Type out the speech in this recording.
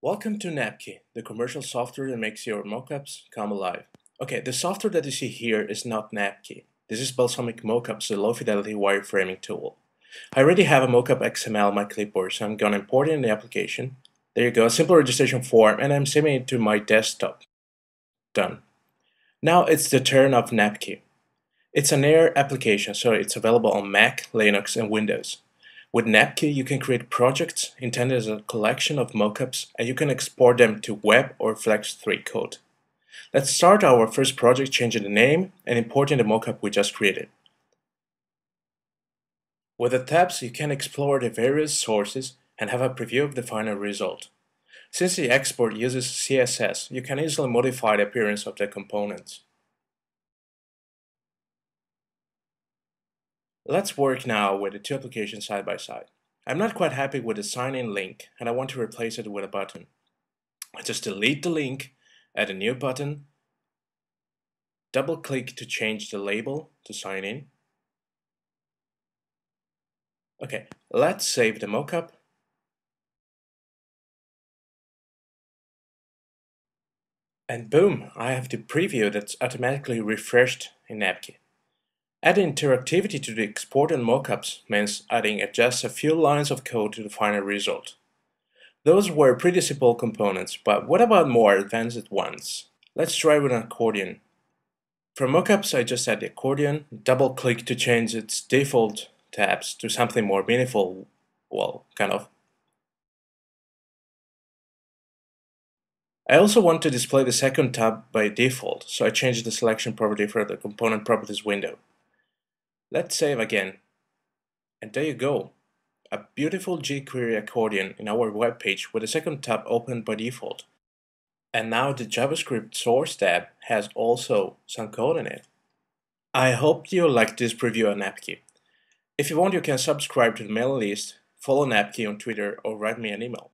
Welcome to Napkee, the commercial software that makes your mockups come alive. Okay, the software that you see here is not Napkee. This is Balsamiq Mockups, the low-fidelity wireframing tool. I already have a mockup XML on my clipboard, so I'm going to import it in the application. There you go, a simple registration form, and I'm saving it to my desktop. Done. Now it's the turn of Napkee. It's an Air application, so it's available on Mac, Linux, and Windows. With Napkee, you can create projects intended as a collection of mockups and you can export them to web or Flex 3 code. Let's start our first project changing the name and importing the mockup we just created. With the tabs, you can explore the various sources and have a preview of the final result. Since the export uses CSS, you can easily modify the appearance of the components. Let's work now with the two applications side by side. I'm not quite happy with the sign-in link and I want to replace it with a button. I just delete the link, add a new button, double click to change the label to sign in. Okay, let's save the mockup. And boom, I have the preview that's automatically refreshed in Napkee. Adding interactivity to the export and mockups means adding just a few lines of code to the final result. Those were pretty simple components, but what about more advanced ones? Let's try with an accordion. For mockups, I just add the accordion, double click to change its default tabs to something more meaningful, well, kind of. I also want to display the second tab by default, so I changed the selection property for the component properties window. Let's save again. And there you go. A beautiful jQuery accordion in our web page with the second tab open by default. And now the JavaScript source tab has also some code in it. I hope you liked this preview on Napkee. If you want, you can subscribe to the mailing list, follow Napkee on Twitter, or write me an email.